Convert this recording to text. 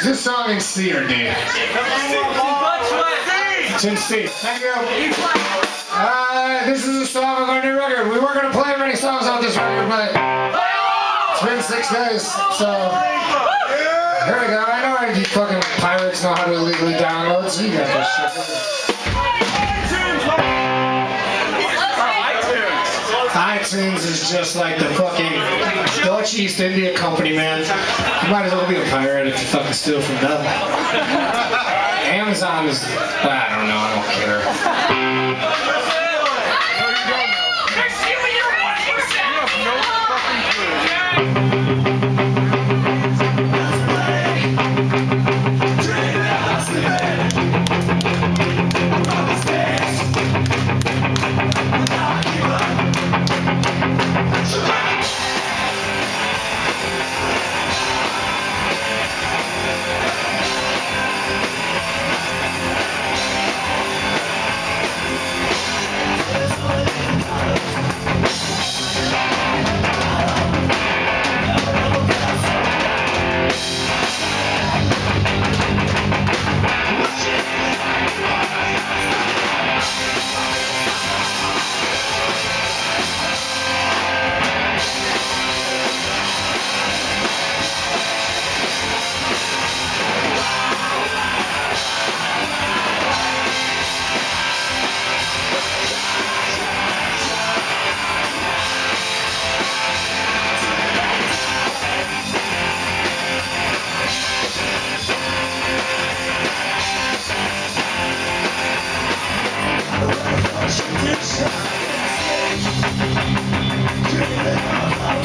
Is this song C or D? It's in C. Thank you. Uh, this is a song of our new record. We weren't going to play many songs off this record, but it's been six days, so here we go. I know you fucking pirates know how to illegally download, so you got this shit. iTunes is just like the fucking Dutch East India Company, man. You might as well be a pirate if you fucking steal from them. Amazon is, I don't know, I don't care. Dreaming of our